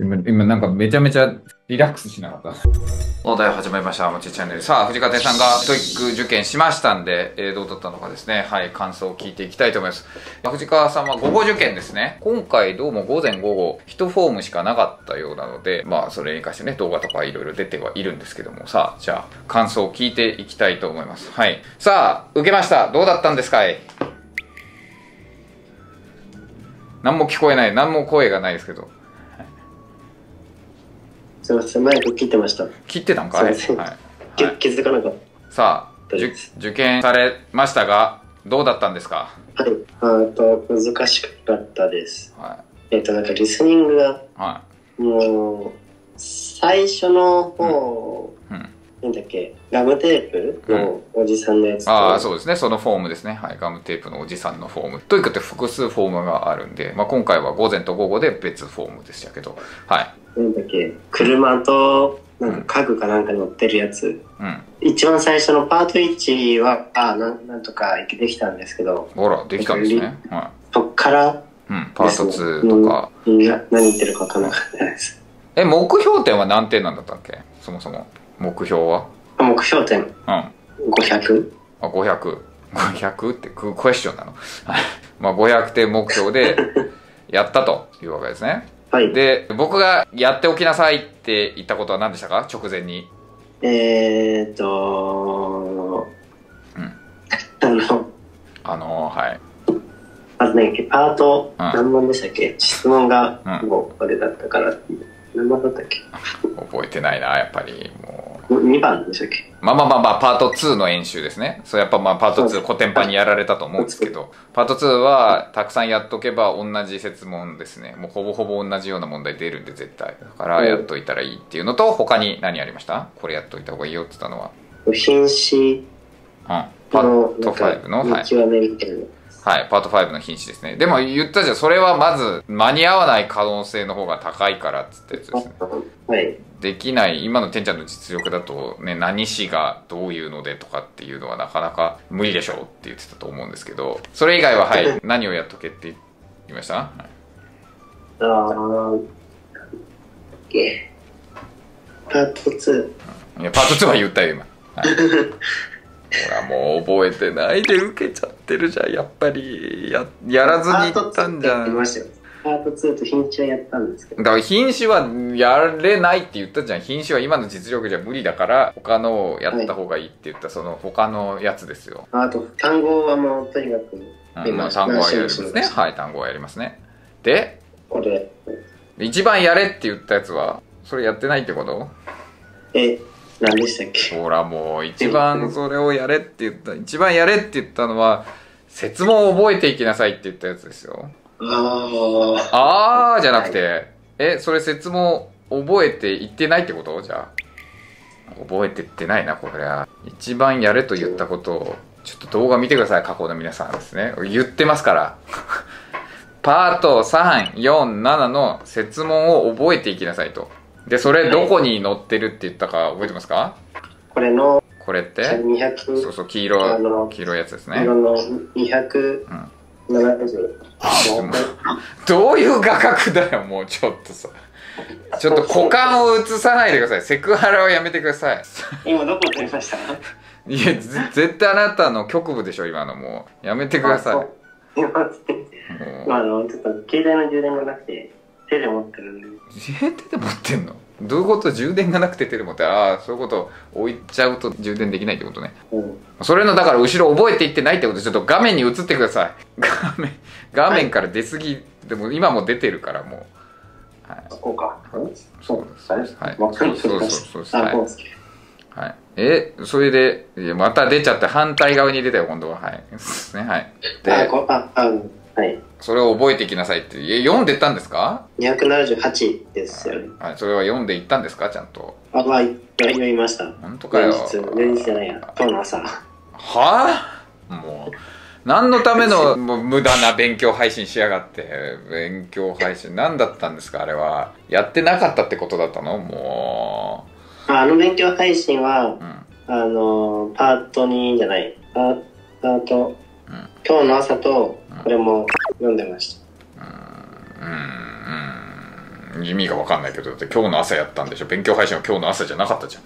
今、今なんかめちゃめちゃリラックスしなかった。お題始まりました。もちチャンネル。さあ、藤川天さんが TOEIC 受験しましたんで、えー、どうだったのかですね。はい、感想を聞いていきたいと思います。藤川さんは午後受験ですね。今回どうも午前午後、1フォームしかなかったようなので、まあ、それに関してね、動画とかいろいろ出てはいるんですけども、さあ、じゃあ、感想を聞いていきたいと思います。はい。さあ、受けました。どうだったんですかい?何も聞こえない。何も声がないですけど。すみません、マイク切ってました。切ってたんか？い、はいきはい気づかなかっさあ、受験されましたが、どうだったんですか？た。はい。あと、難しかったです。はえっ、と、なんかリスニングが、い。はもう、最初の方、い。うん。なんだっけ、ガムテープのおじさんのやつと、ああ、そうですね。そのフォームですね。はい。ガムテープのおじさんのフォーム。ということで複数フォームがあるんで、まあ、今回は午前と午後で別フォームでしたけど、はい。なんだっけ、車と、なんか家具かなんか乗ってるやつ。うん。一番最初のパート1は、あなんなんとかできたんですけど、ほら、できたんですね。はそっから、い。うん。パート2とか。いや、何言ってるか分からなかったです。え、目標点は何点なんだったっけ？そもそも。目標は？目標点うん。あ、500? 500。500ってククエスチョンなのはい まあ、500点目標でやったというわけですね。はい。で、僕がやっておきなさいって言ったことは何でしたか？直前に。えーっと、うんあの、あのーはい。あとね、パート、うん何問でしたっけ？質問がうんもうあれだったから、何番だったっけ？覚えてないな、やっぱり。も ?2 番でしたっけ？う。まあまあまあまあ、パート2の演習ですね。それやっぱまあ、パート2、古典版にやられたと思うんですけど、パート2は、たくさんやっとけば同じ説問ですね。もうほぼほぼ同じような問題出るんで、絶対。だから、やっといたらいいっていうのと、他に何ありました？これやっといた方がいいよって言ったのは。品詞うん。パのート5の、はい。見極めみたいな。はい、パート5の品詞ですね。でも言ったじゃん、それはまず間に合わない可能性の方が高いからっつったやつですね。はい。できない、今のてんちゃんの実力だとね、何詞がどういうのでとかっていうのはなかなか無理でしょうって言ってたと思うんですけど、それ以外ははい、何をやっとけって言いました？はいあー、けパート2。いや、パート2は言ったよ、今。はい、ほら、もう覚えてないで受けちゃってるじゃん、やっぱり。や、やらずに行ったんじゃん。パート2ってやりましたよ。パート2と品詞はやったんですけど。だから品種はやれないって言ったじゃん品種は今の実力じゃ無理だから他のをやった方がいいって言ったその他のやつですよ、あと、単語はもうとにかく、うんまあ、単語はやりますねはい単語はやりますねでこれ、一番やれって言ったやつはそれやってないってこと？え、何でしたっけ？ほらもう一番それをやれって言った一番やれって言ったのは説問を覚えていきなさいって言ったやつですよああーじゃなくて、え、それ説問覚えて言ってないってこと？じゃあ。覚えてってないな、これは。一番やれと言ったことを、ちょっと動画見てください、過去の皆さんですね。言ってますから。パート3、4、7の説問を覚えていきなさいと。で、それどこに載ってるって言ったか覚えてますか？あ、これのこれって？200、そうそう、黄色、黄色いやつですね。色の270。どういう画角だよ、もうちょっとさ。ちょっと股間を映さないでください。セクハラはやめてください。今どこ取りました？いや、ぜ絶対あなたの局部でしょ、今のもう。やめてください。も今、うまあ、あの、ちょっと携帯の充電がなくて、手で持ってるんで。え手で持ってんの？どういうこと？充電がなくて手で持って、ああ、そういうこと置いちゃうと充電できないってことね。うん。それの、だから後ろ覚えていってないってことで、ちょっと画面に映ってください。画面、画面から出すぎ、でも今も出てるからもう。はい。こうか。そうです。はい。そうそうそうそう。あ、はいはい。え、それで、また出ちゃって反対側に出たよ、今度は。はい。ですね、はい。あ、で、こあ、あ、うんはい。それを覚えていきなさいって、え読んでったんですか？278ですよね。はい。それは読んでいったんですか、ちゃんと。あ、まあ、読みました。本当かよ。連日、連日じゃないや。今日の朝。はぁもう、何のためのもう無駄な勉強配信しやがって。勉強配信。何だったんですか、あれは。やってなかったってことだったの？もああの勉強配信はう。、うん。あの、パート2じゃない。パパート、うん今日の朝と、これも読んでました。うん、意味が分かんないけどだって今日の朝やったんでしょ？勉強配信は今日の朝じゃなかったじゃん。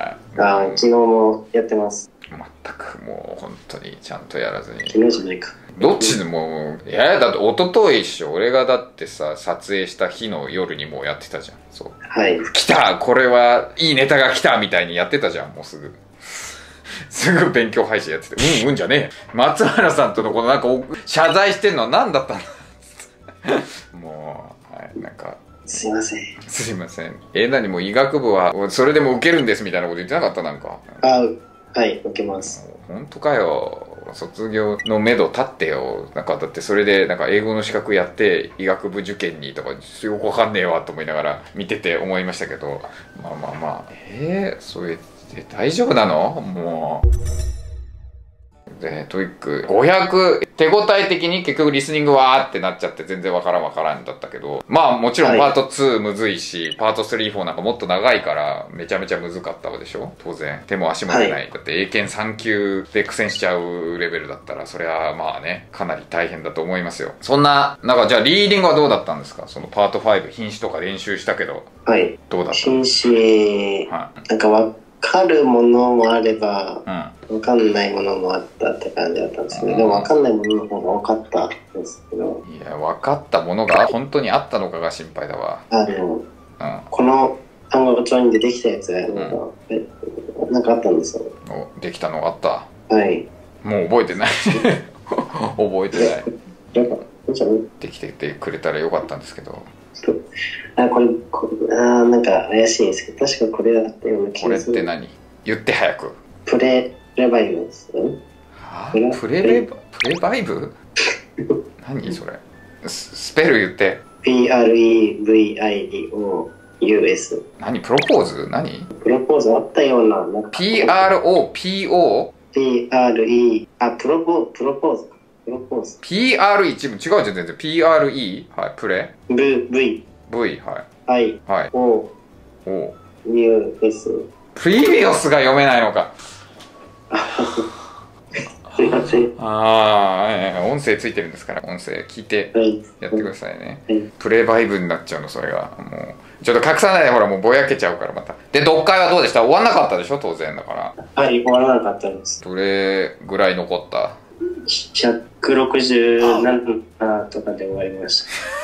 はい。あ昨日もやってます。全くもう本当にちゃんとやらずに。昨日じゃないか。どっちでもいやだって一昨日一緒俺がだってさ撮影した日の夜にもうやってたじゃん。そう。はい。来た！これはいいネタが来た！みたいにやってたじゃんもうすぐすぐ勉強配信やっててうんうんじゃねえ。松原さんとのこのなんかお謝罪してんのは何だったんだもうはいなんか。すいません。すいません。え何も医学部はそれでも受けるんですみたいなこと言ってなかったなんかあはい受けます。本当かよ。卒業のめど立ってよ。なんかだってそれでなんか英語の資格やって医学部受験にとかよくわかんねえわと思いながら見てて思いましたけど。まあまあまあ。えー、それって大丈夫なの？もう。で TOEIC 500手応え的に結局リスニングわーってなっちゃって全然わからんわからんだったけど。まあもちろんパート2むずいし、パート3、4なんかもっと長いからめちゃめちゃむずかったわでしょ？当然。手も足も出ない、はい。だって英検3級で苦戦しちゃうレベルだったらそれはまあねかなり大変だと思いますよ。そんななんかじゃあリーディングはどうだったんですか？そのパート5品詞とか練習したけど。はい。どうだっ紳士たはなんかわかるものもあればいうん。わかんないものもあったって感じだったんですけど、でもわかんないものの方が多かったんですけど、いや分かったものが本当にあったのかが心配だわ。あの、うん。この単語帳に出てきたやつが、なん。か、えなんかあったんですよ。おできたのがあった。はい。もう覚えてない。覚えてない。なんか、じゃできててくれたらよかったんですけど。あ、これ、こあーなんか怪しいですけど、確かこれだったような気これ。って何？言って早く。プレレバイブです？は？プレプレプレバイブ？何それ？ススペル言って。P-R-E-V-I-O-U-S。何？プロポーズ？何？プロポーズあったような、なんか。?PROPO P-R-E、あ、プロポプロポーズ。か。プロポーズ。PRE 違うじゃん全然。PRE はいプレ。V、V、はい。I、はい。O、お U、S。プリビオスが読めないのか すいません。ああ、ええ音声ついてるんですから音声聞いてはい。やってくださいねはい。プレバイブになっちゃうのそれがもうちょっと隠さないでほらもうぼやけちゃうからまたで読解はどうでした？終わんなかったでしょ？当然だからはい、終わらなかったんです。どれぐらい残った？167とかで終わりました。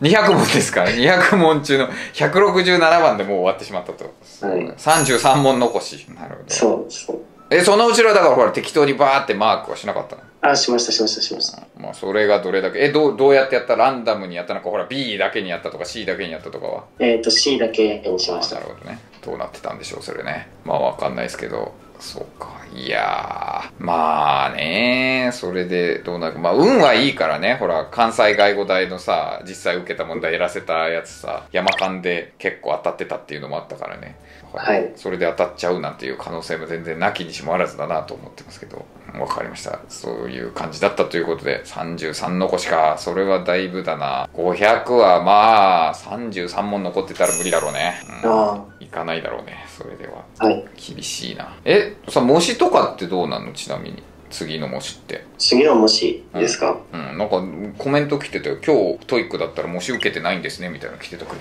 200問ですから。200問中の167番でもう終わってしまったと、はい。33問残し。なるほど。そう、そう。えその後ろだからほら適当にバーってマークはしなかったの？あ、しました、しました、しました。まあそれがどれだけ？えどうどうやってやった？ランダムにやったのか？ほら B だけにやったとか C だけにやったとかは？えっ、と、C だけにしました。あな。るほどね。どうなってたんでしょうそれね。まあわかんないですけどそうか。いやー。まあねそれでどうなるか。まあ運はいいからね。ほら関西外語大のさ実際受けた問題やらせたやつさ山間で結構当たってたっていうのもあったからね。はい。それで当たっちゃうなんていう可能性も全然なきにしもあらずだなと思ってますけど。わかりました。そういう感じだったということで33残しか。それはだいぶだな。500はまあ33問残ってたら無理だろうね、うん。あいかないだろうね。それでは。あ、はい。厳しいな。えさ模試とかってどうなの？ちなみに。次の模試って。次の模試ですか、うん。なんかコメント来てたよ。今日 TOEIC だったら模試受けてないんですねみたいなの来てたけど。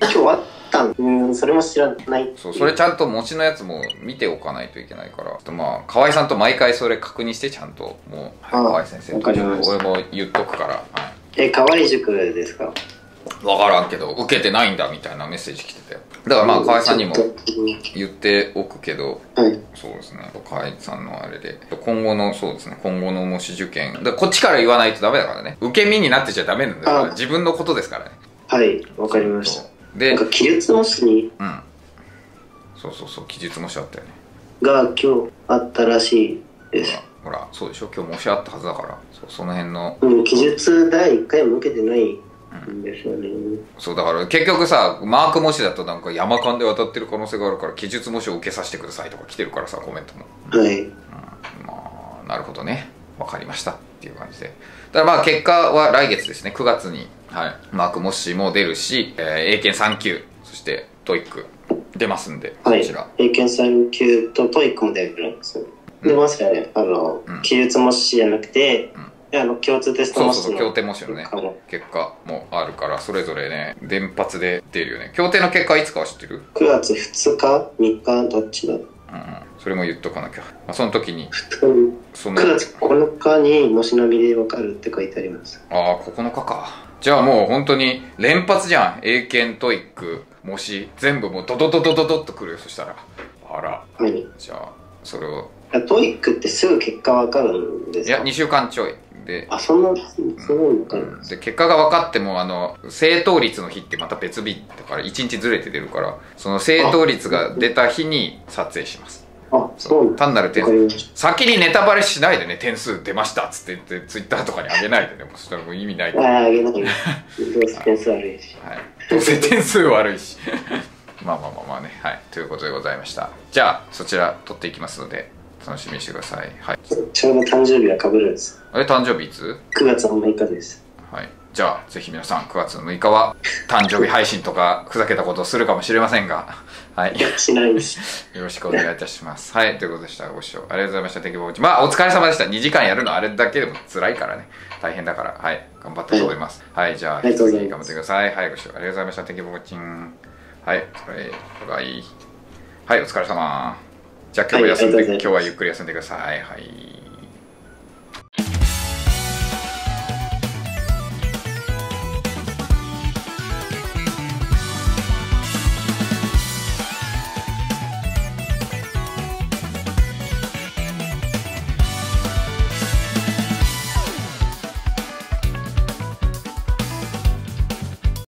今日あったん？うん、それも知らない。そうそれちゃんと模試のやつも見ておかないといけないから。とまあ河合さんと毎回それ確認してちゃんともう、はい、あ河合先生わかりました。俺も言っとくから、はい。え、河合塾ですか？分からんけど受けてないんだみたいなメッセージ来てたよだからまあ河合さんにも言っておくけどはい。そうですね。河合さんのあれで。今後のそうですね。今後の模試受験。だこっちから言わないとダメだからね。受け身になってちゃダメなんだからあ自分のことですからね。はい、わかりました。でなんか、記述模試に。うん。そうそうそう。記述模試あったよね。が今日あったらしいです。ほらそうでしょ？今日模試あったはずだから。その辺の。うん、記述第1回も受けてないんですよね。そうだから結局さマーク模試だとなんか山勘で当たってる可能性があるから記述模試を受けさせてくださいとか来てるからさコメントもはい。まあなるほどねわかりましたっていう感じでだからまあ結果は来月ですね9月に、はい、マーク模試も出るし、えー英検3級そして TOEIC出ますんで、はいこちら。英検3級と TOEIC も出るんですよ。出ますよね。あのうん、記述模試じゃなくて、いや、あの、共通テスト模試そうそうそう、共テ模試のね結果も、あるから、それぞれね、連発で出るよね。共テの結果はいつかは知ってる？9月2日 ?3 日どっちだ？うんうん。それも言っとかなきゃ。まあ、その時に、?2 日に。その、9月9日に模試のみでわかるって書いてあります。ああ、9日か。じゃあもう本当に連発じゃん。英検、 TOEIC、模試、全部もうドドドドドドっとくるよ、そしたら。あら。何じゃあ、それを。 TOEIC ってすぐ結果わかるんですか？いや、2週間ちょい。で、あ、そんな、すごいのか。な、で結果が分かってもあの正答率の日ってまた別日だから1日ずれて出るからその正答率が出た日に撮影します。あ、そう。単なる点わかりまし先にネタバレしないでね点数出ましたっつって言ってツイッターとかに上げないでね。もうそしたらもう意味ない、ああ、あげない。どうせ点数悪いし。どうせ点数悪いし。まあまあまあまあね。はい。ということでございました。じゃあそちら撮っていきますので楽しみにしてくださいはいちょうど誕生日が被るんです。あれ誕生日いつ？9月の6日です。はい。じゃあ、ぜひ皆さん、9月の6日は、誕生日配信とか、ふざけたことをするかもしれませんが、はい。よしないです。ろしくお願いいたします。はい。ということでした。ご視聴ありがとうございました。テキボーチ。まあ、お疲れ様でした。2時間やるのあれだけでも辛いからね。大変だから。はい。頑張ったと思います。はい。じゃあ、引き続き頑張ってください。はい。ご視聴ありがとうございました。テキボーチン。はい。それ、バイバイ。はい。お疲れ様。じゃあ、今日は休んで、はい今日はゆっくり休んでください。はい。